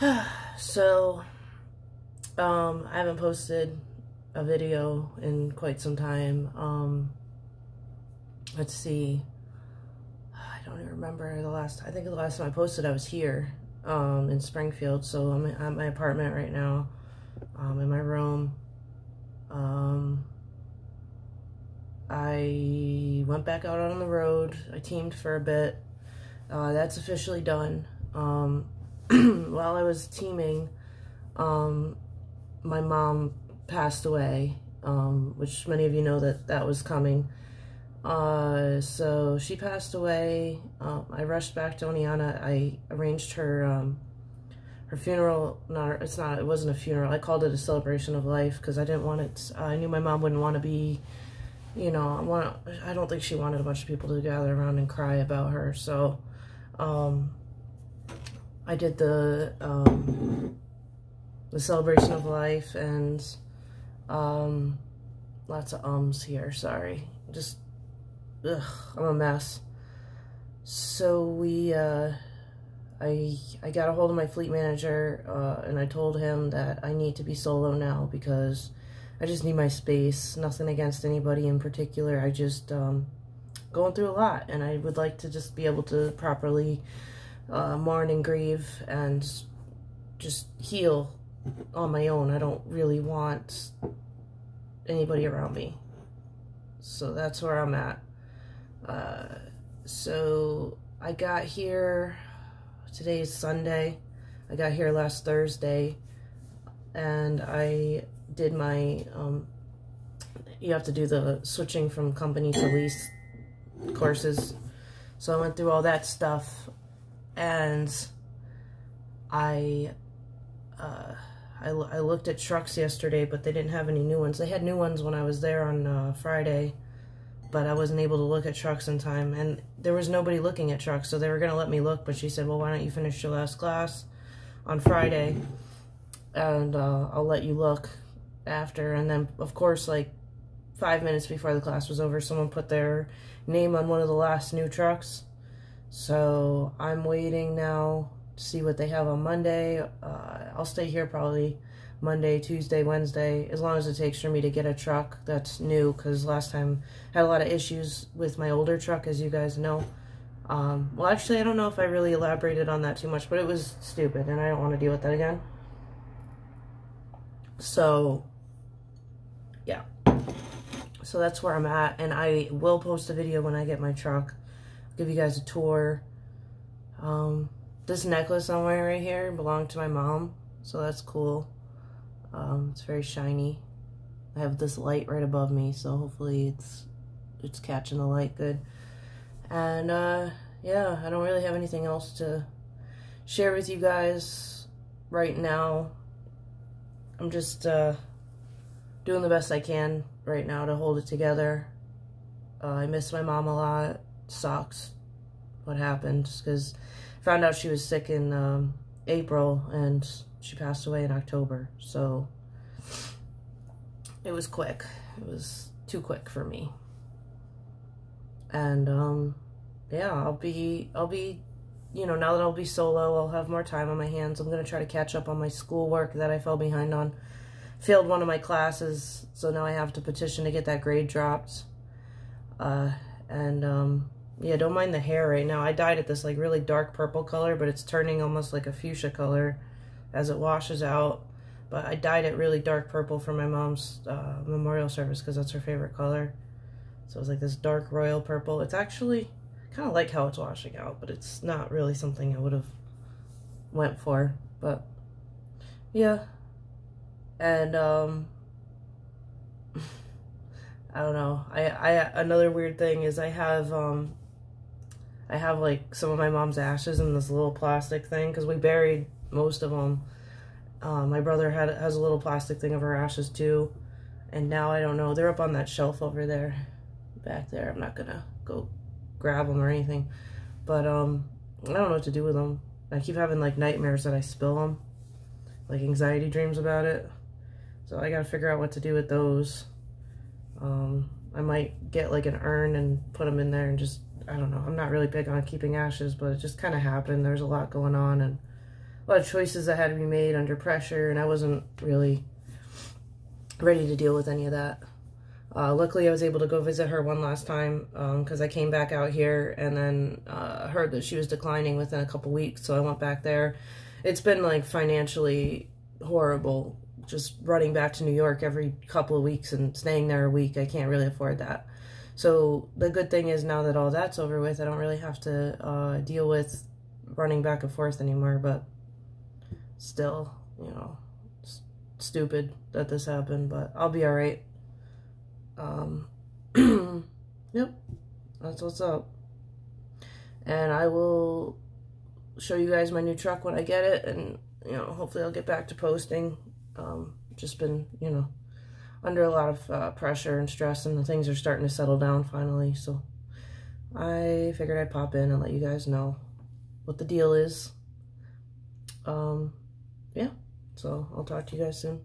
so, um, I haven't posted a video in quite some time. Um, let's see. I don't even remember the last, I think the last time I posted I was here, um, in Springfield. So I'm at my apartment right now, um, in my room. Um, I went back out on the road. I teamed for a bit. Uh, that's officially done. Um, while I was teaming, um, my mom passed away, um, which many of you know that that was coming. Uh, so she passed away. Um, I rushed back to Oneonta. I arranged her, um, her funeral. Not, it's not, it wasn't a funeral. I called it a celebration of life because I didn't want it, I knew my mom wouldn't want to be, you know, I want, I don't think she wanted a bunch of people to gather around and cry about her. So, um, I did the, um, the celebration of life and, um, lots of ums here, sorry. Just, ugh, I'm a mess. So we, uh, I, I got a hold of my fleet manager, uh, and I told him that I need to be solo now because I just need my space. Nothing against anybody in particular. I just, um, going through a lot, and I would like to just be able to properly uh, mourn and grieve and just heal on my own. I don't really want anybody around me. So that's where I'm at. Uh, so I got here, today is Sunday. I got here last Thursday and I did my, um, you have to do the switching from company to lease courses. So I went through all that stuff and I, uh, I, I looked at trucks yesterday, but they didn't have any new ones. They had new ones when I was there on uh, Friday, but I wasn't able to look at trucks in time. And there was nobody looking at trucks, so they were going to let me look. But she said, well, why don't you finish your last class on Friday, and uh, I'll let you look after. And then, of course, like five minutes before the class was over, someone put their name on one of the last new trucks. So I'm waiting now to see what they have on Monday. Uh, I'll stay here probably Monday, Tuesday, Wednesday, as long as it takes for me to get a truck that's new, because last time I had a lot of issues with my older truck, as you guys know. Um, well, actually, I don't know if I really elaborated on that too much, but it was stupid, and I don't want to deal with that again. So, yeah. So that's where I'm at, and I will post a video when I get my truck. Give you guys a tour. Um, this necklace I'm wearing right here belonged to my mom, so that's cool. Um, it's very shiny. I have this light right above me, so hopefully it's it's catching the light good. And uh, yeah, I don't really have anything else to share with you guys right now. I'm just uh, doing the best I can right now to hold it together. Uh, I miss my mom a lot. Sucks what happened because found out she was sick in um, April and she passed away in October. So it was quick. It was too quick for me. And um, yeah, I'll be, I'll be, you know, now that I'll be solo, I'll have more time on my hands. I'm going to try to catch up on my schoolwork that I fell behind on. Failed one of my classes, so now I have to petition to get that grade dropped. Uh, and um, yeah, don't mind the hair right now. I dyed it this like really dark purple color, but it's turning almost like a fuchsia color as it washes out. But I dyed it really dark purple for my mom's uh, memorial service because that's her favorite color. So it's like this dark royal purple. It's actually kind of like how it's washing out, but it's not really something I would have went for. But yeah. And um I don't know. I I another weird thing is I have um I have like some of my mom's ashes in this little plastic thing because we buried most of them. Uh, my brother had has a little plastic thing of her ashes too. And now I don't know. They're up on that shelf over there, back there. I'm not gonna go grab them or anything. But um, I don't know what to do with them. I keep having like nightmares that I spill them. Like anxiety dreams about it. So I gotta figure out what to do with those. Um, I might get like an urn and put them in there and just I don't know. I'm not really big on keeping ashes, but it just kind of happened. There's a lot going on, and a lot of choices that had to be made under pressure, and I wasn't really ready to deal with any of that. Uh, luckily, I was able to go visit her one last time because um, I came back out here and then uh, heard that she was declining within a couple weeks, so I went back there. It's been like financially horrible just running back to New York every couple of weeks and staying there a week. I can't really afford that. So the good thing is now that all that's over with, I don't really have to uh, deal with running back and forth anymore. But still, you know, stupid that this happened. But I'll be all right. Um, yep, that's what's up. And I will show you guys my new truck when I get it, and you know, hopefully I'll get back to posting. Um, just been, you know, under a lot of uh, pressure and stress, and the things are starting to settle down finally. So I figured I'd pop in and let you guys know what the deal is. Um, yeah, so I'll talk to you guys soon.